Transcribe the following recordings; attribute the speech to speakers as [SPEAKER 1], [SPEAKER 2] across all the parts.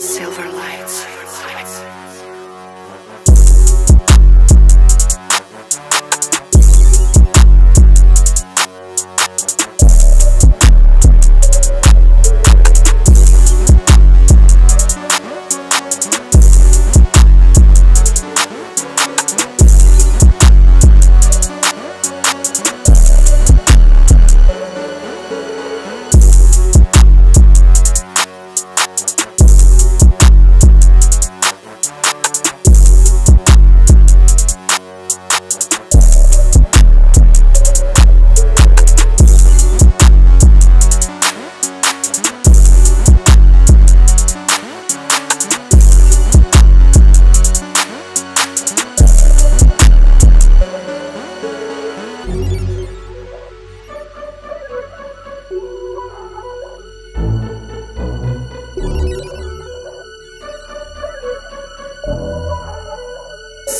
[SPEAKER 1] Silver lights.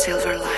[SPEAKER 1] silver light.